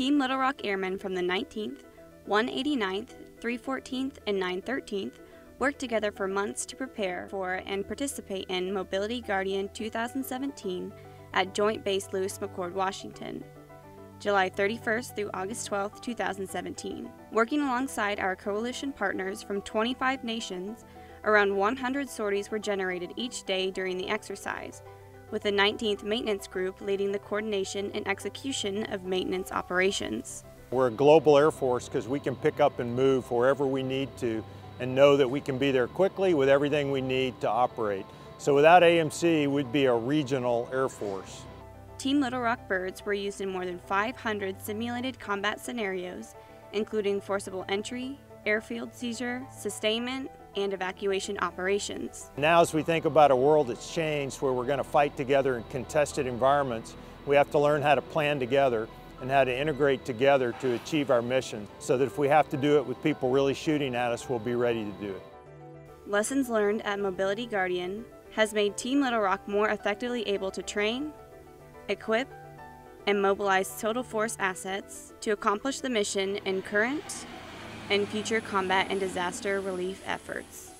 Team Little Rock Airmen from the 19th, 189th, 314th, and 913th worked together for months to prepare for and participate in Mobility Guardian 2017 at Joint Base Lewis McChord, Washington, July 31st through August 12th, 2017. Working alongside our coalition partners from 25 nations, around 100 sorties were generated each day during the exercise, with the 19th Maintenance Group leading the coordination and execution of maintenance operations. We're a global Air Force because we can pick up and move wherever we need to and know that we can be there quickly with everything we need to operate. So without AMC, we'd be a regional Air Force. Team Little Rock birds were used in more than 500 simulated combat scenarios, including forcible entry, airfield seizure, sustainment, and evacuation operations. Now as we think about a world that's changed where we're going to fight together in contested environments, we have to learn how to plan together and how to integrate together to achieve our mission so that if we have to do it with people really shooting at us, we'll be ready to do it. Lessons learned at Mobility Guardian has made Team Little Rock more effectively able to train, equip, and mobilize total force assets to accomplish the mission in current and future combat and disaster relief efforts.